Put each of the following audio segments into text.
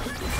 Let's go.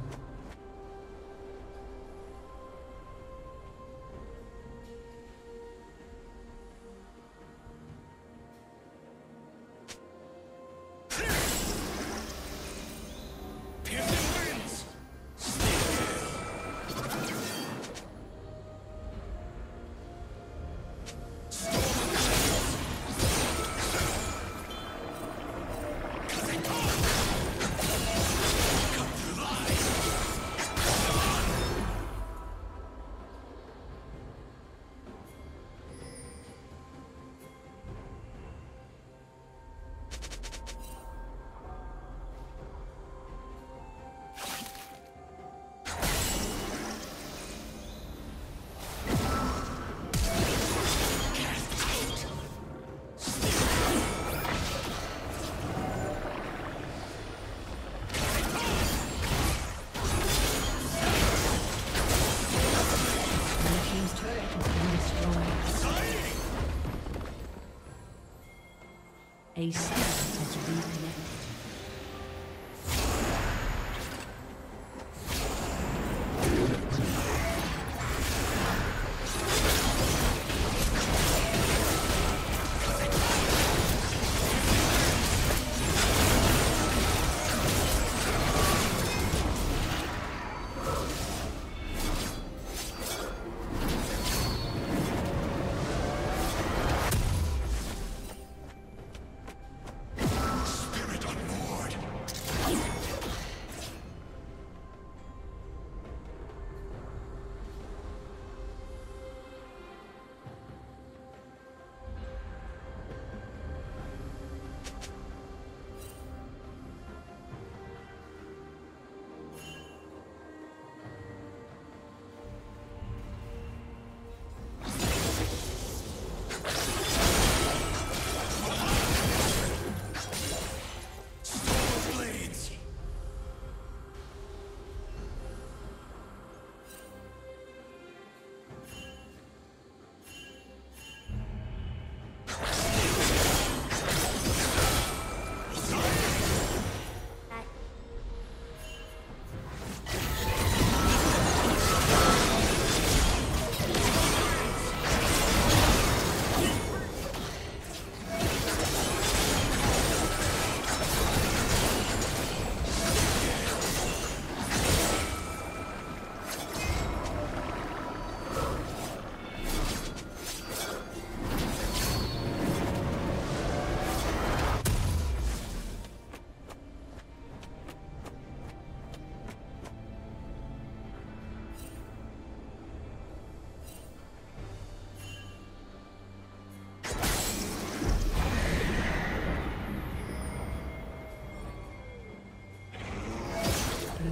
A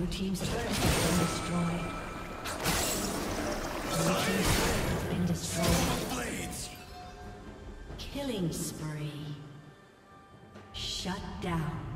team's turret has been destroyed. Blue team's turret has been destroyed. Killing spree. Shut down.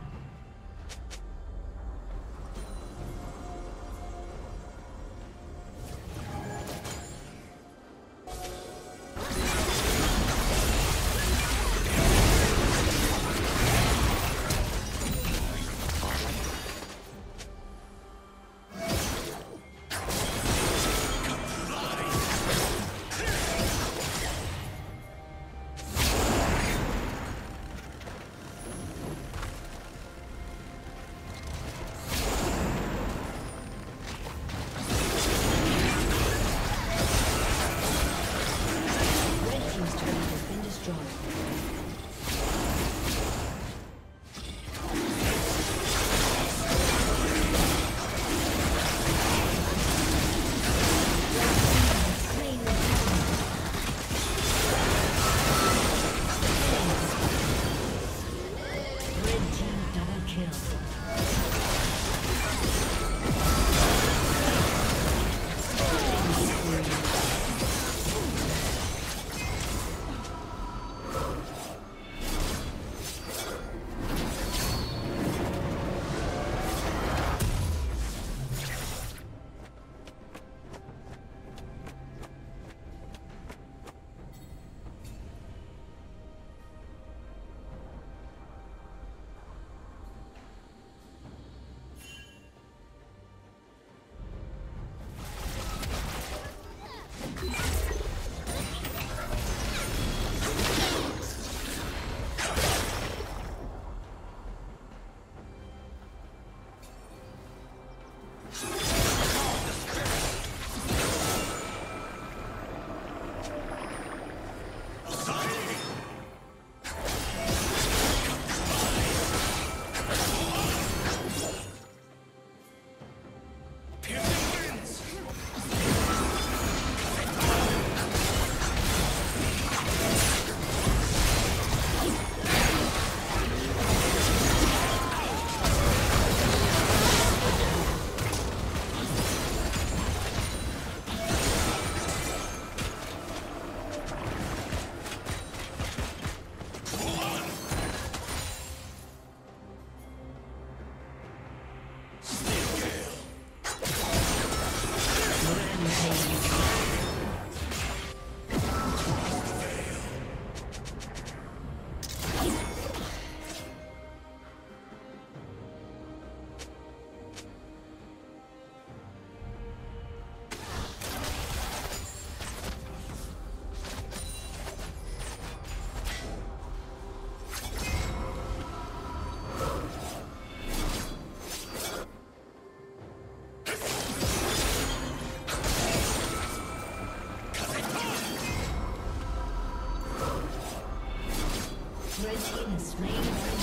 team is slain.